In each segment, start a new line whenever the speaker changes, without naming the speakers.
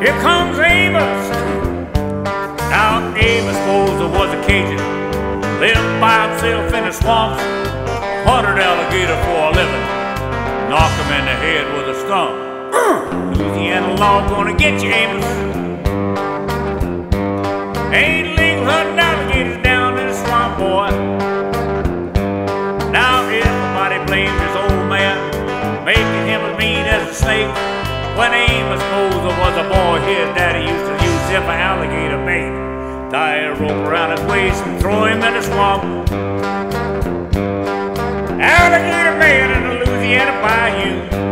Here comes Amos. Now Amos Moser was a Cajun. Lived by himself in the swamps. Hunted alligator for a living. Knocked him in the head with a stump. Louisiana law gonna get you, Amos. Ain't legal hunting alligators down in the swamp, boy. Now everybody blames this old man, making him as mean as a snake. When Amos Moser was a boy, his daddy used to use him for alligator bait. Tie a rope around his waist and throw him in the swamp. Alligator man in the Louisiana bayou.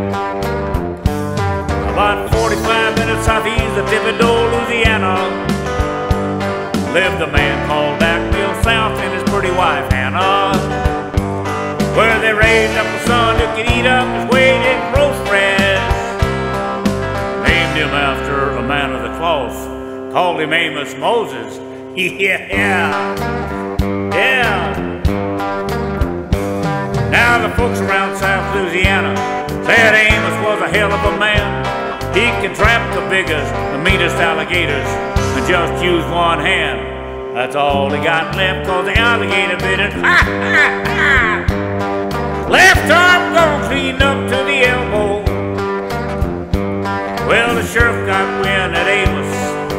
Called him Amos Moses. Yeah, yeah. Now the folks around South Louisiana said Amos was a hell of a man. He could trap the biggest, the meanest alligators and just use one hand. That's all he got left cause the alligator bit it. Ha, ha, ha. Left arm gone clean up to the elbow. Well, the sheriff got wind at Amos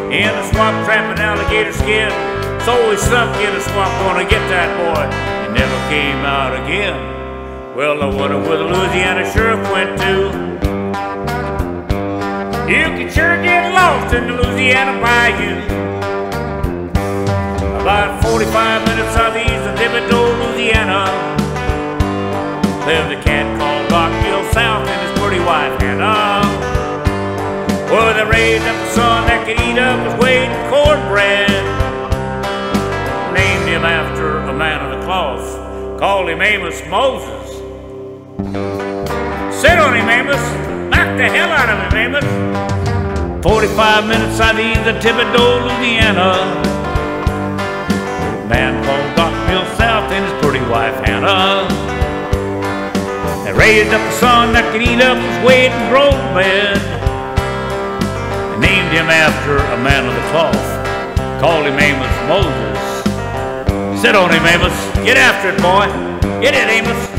in the swamp trapping alligator skin. So he sunk in the swamp gonna get that boy. He never came out again. Well, I wonder where the Louisiana sheriff went to. You can sure get lost in the Louisiana bayou. About 45 minutes southeast of Thibodaux, Louisiana, lived a cat called Rockville South and his pretty wife Hannah. Where they raised up son that could eat up his weight in cornbread. Named him after a man of the cloth. Called him Amos Moses. Sit on him, Amos. Knock the hell out of him, Amos. 45 minutes southeast of Thibodaux, Louisiana. Man called Doc Bill South and his pretty wife Hannah. They raised up a son that could eat up his weight in grove bed. Him after a man of the cloth. Called him Amos Moses. Sit on him, Amos. Get after it, boy. Get it, Amos.